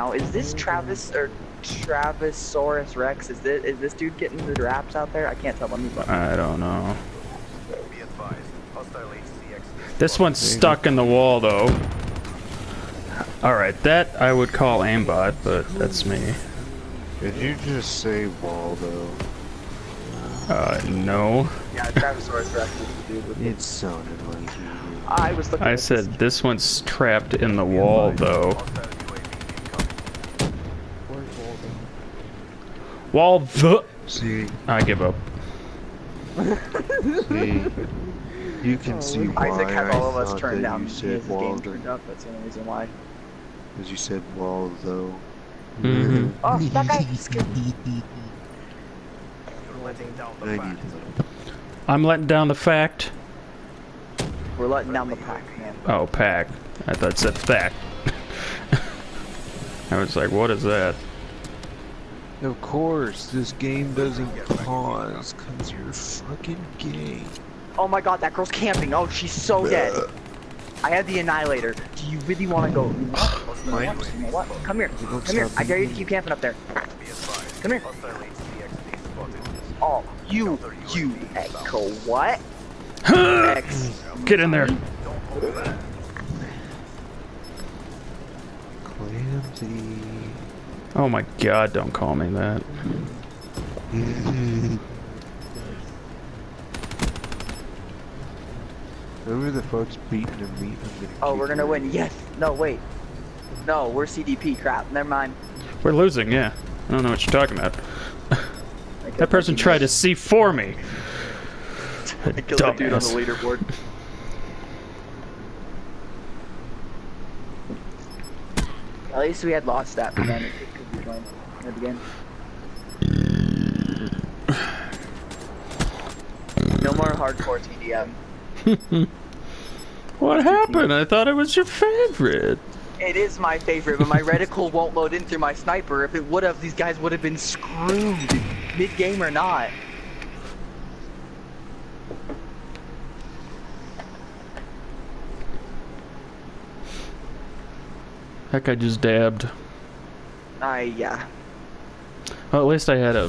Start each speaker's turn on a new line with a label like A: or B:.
A: Now, is this Travis or Travisaurus Rex? Is this is this dude getting the raps out there? I can't tell. Let me look.
B: I don't know.
C: Be advised, hostile HCX.
B: This one's stuck in the wall, though. Alright, that I would call aimbot, but that's me.
D: Did you just say Waldo?
B: Uh, no.
A: Yeah, Travisaurus Rex is the dude with the
D: It sounded like you.
A: I was looking.
B: I
A: at
B: said this one's trapped in the wall, though. Wall the.
D: See,
B: I give up.
D: see, you can see
A: this.
D: why
A: Isaac had all of us turned
D: that
A: down.
D: you said
A: his game turned up. That's the only reason why.
D: because you said Waldo.
B: Mhm.
A: Oh, that guy scared me.
C: You're letting down the
D: I
C: fact.
D: need
B: I'm letting down the fact.
A: We're letting down the pack, man.
B: Oh, pack. I thought it said fact. I was like, what is that?
D: Of course, this game doesn't pause because you're fucking gay.
A: Oh my god, that girl's camping. Oh, she's so dead. I had the annihilator. Do you really want to go? You what? You know what? You know what? Come here. Come here. I dare you to keep camping up there. Come here.
C: hostile HCX spotted.
A: Oh, you, you, Echo, what? X.
B: Get in there.
D: Clamsy.
B: Oh my god, don't call me that.
D: Whoever the fuck's beating and meat, I'm gonna
A: Oh, we're gonna
D: your
A: win. Yes. No, wait. No, we're CDP. Crap. Never mind.
B: We're losing, yeah. I don't know what you're talking about. That person tried to see for me.
A: I killed that dude on the leaderboard. At least we had lost that, but then it could be going at the end. No more hardcore TDM.
B: What happened? I thought it was your favorite.
A: It is my favorite, but my reticle won't load in through my sniper. If it would have, these guys would have been screwed, mid-game or not.
B: Heck, I just dabbed.
A: I yeah.
B: Well, at least I had a